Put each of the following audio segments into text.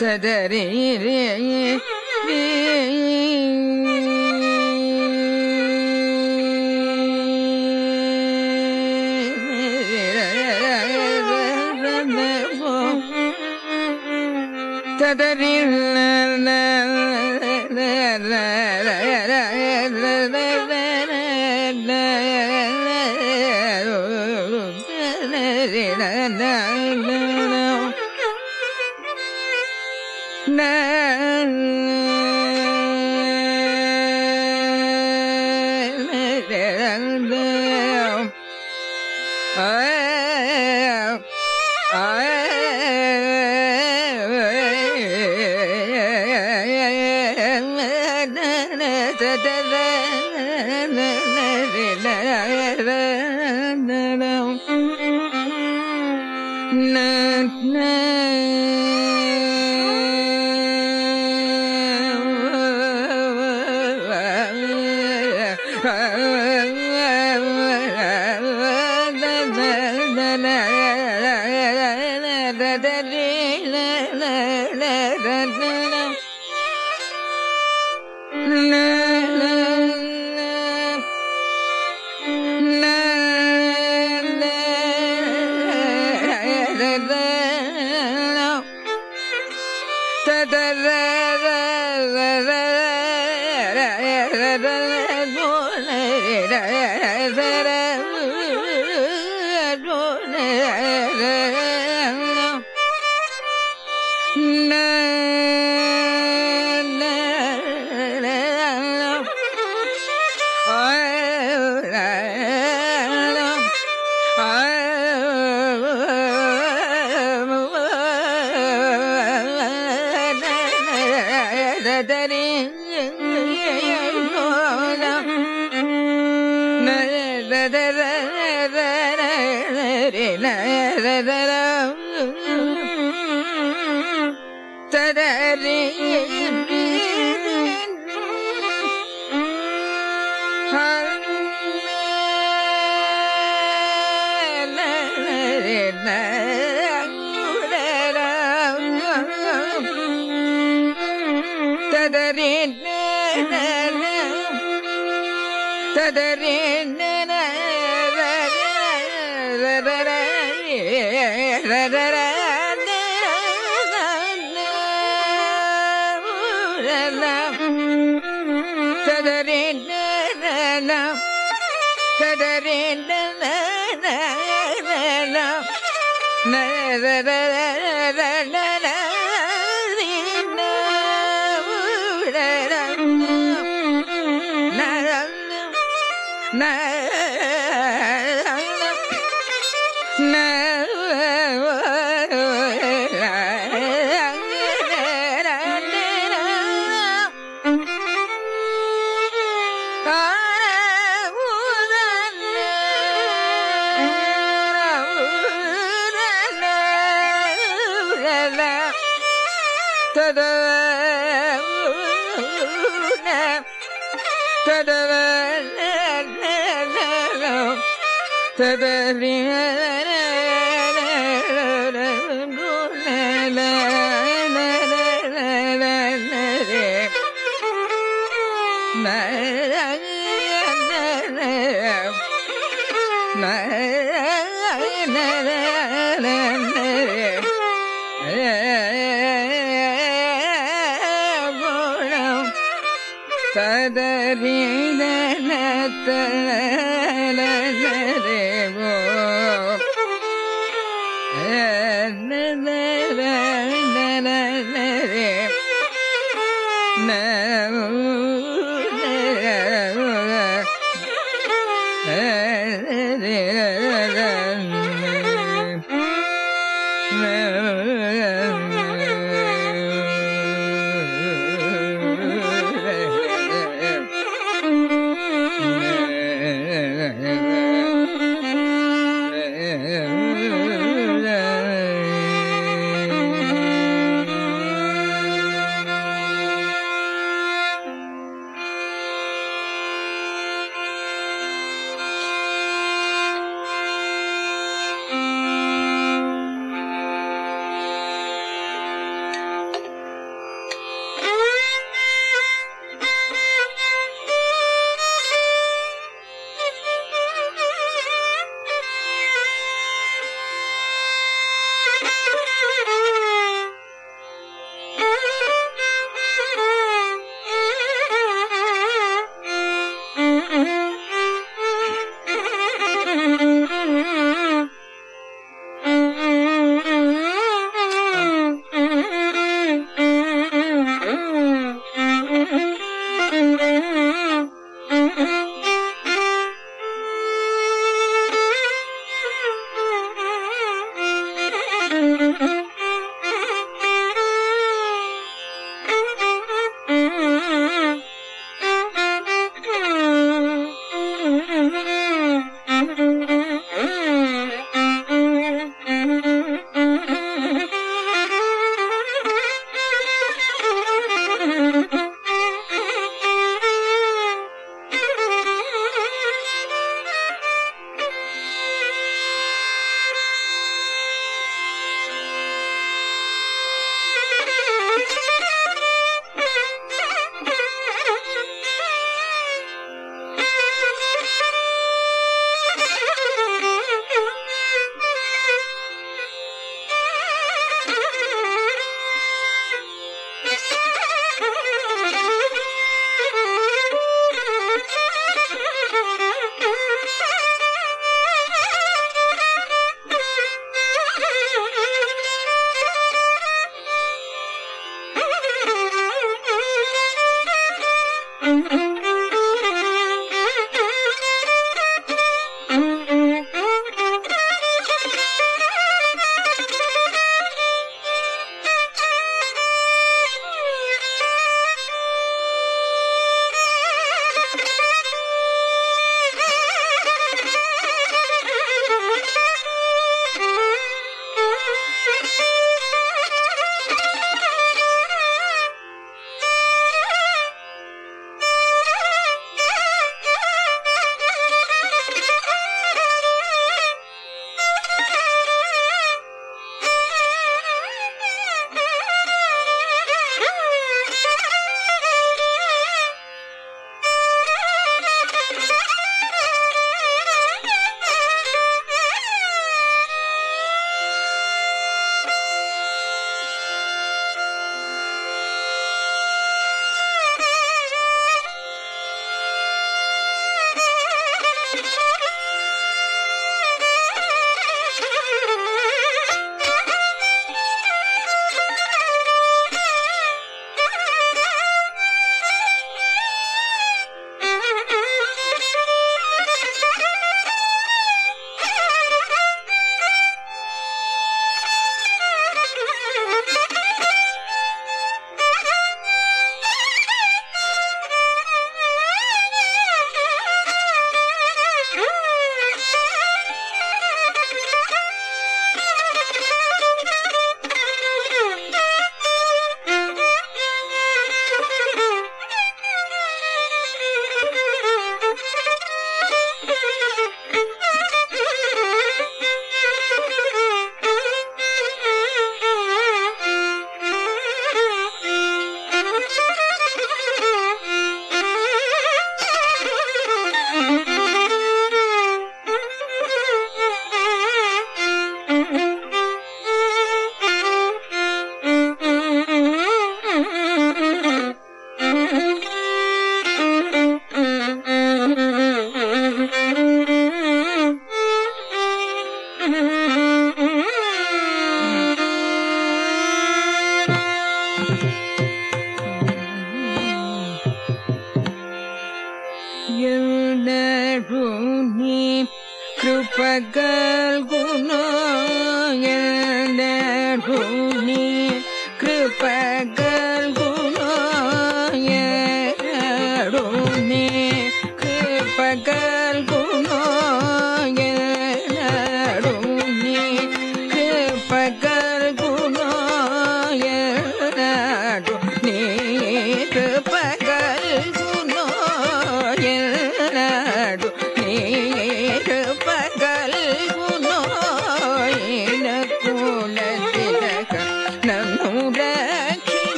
تدري na na na na na severim Eh. hey, hey, hey.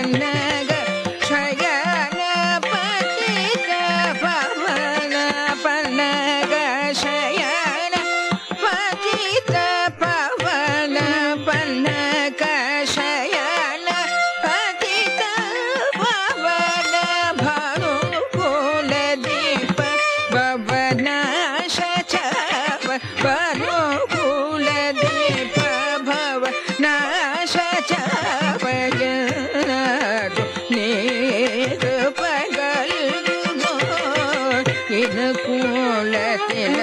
கண்ண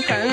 ಕಣ್ಣ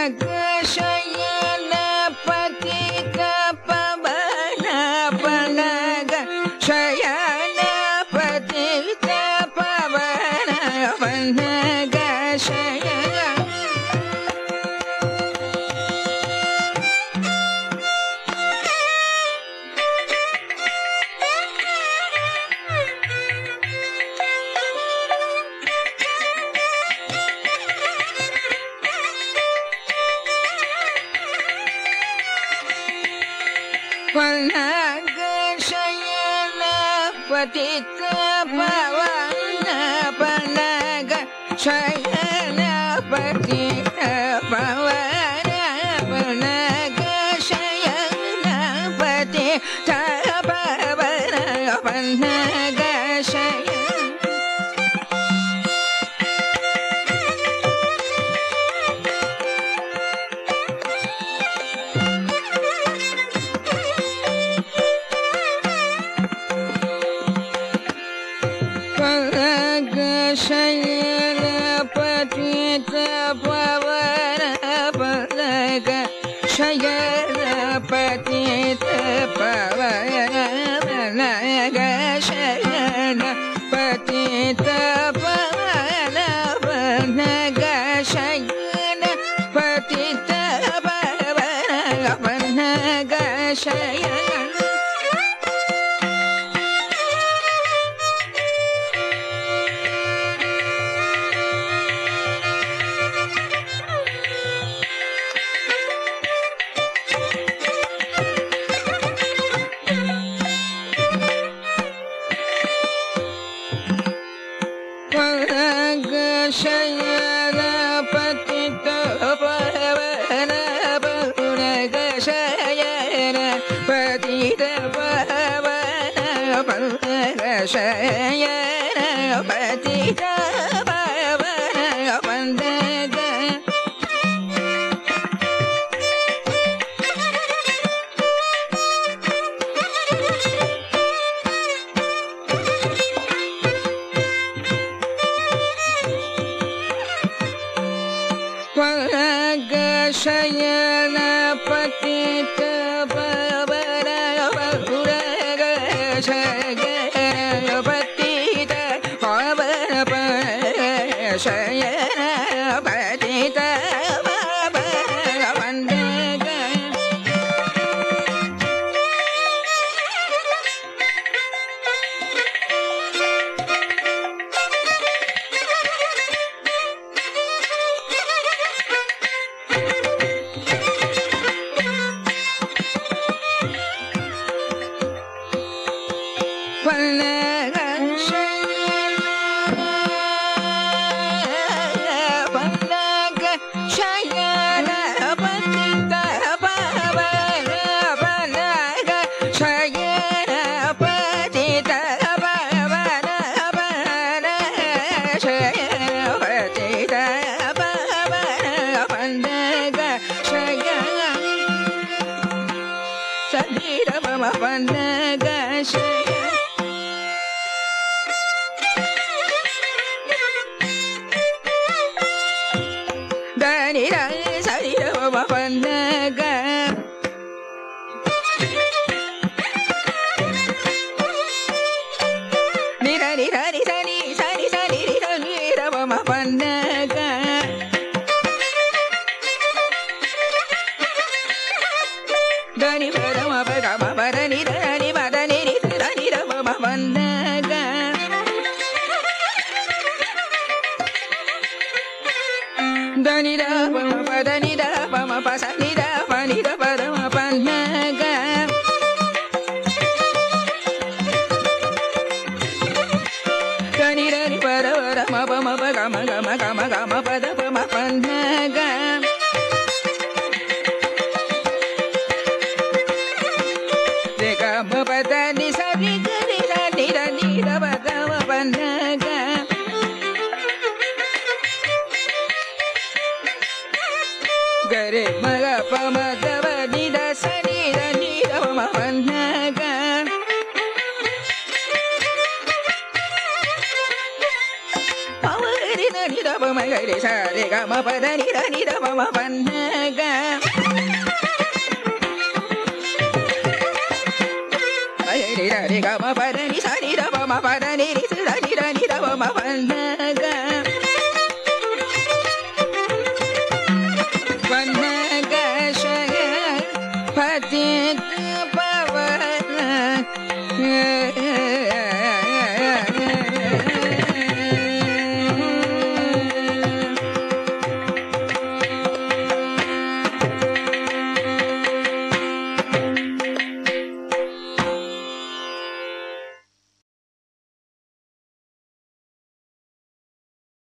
Amen. Yeah. भवानग Yeah, yeah. 声音。ஏற்கப గమ పమ గమ గమ గమ గమ పద పమ పన్న గ ಮಗಳಿ ಸಾಲೆ ಗಮ ಪದ ನಿರ ನಿರ ಮಮ ಪನ್ನಗ ಮಗಳಿ ರ ರಿ ಗಮ ಪದ ನಿ ಸ ನಿ ರ ಮಮ ಪದ ನಿ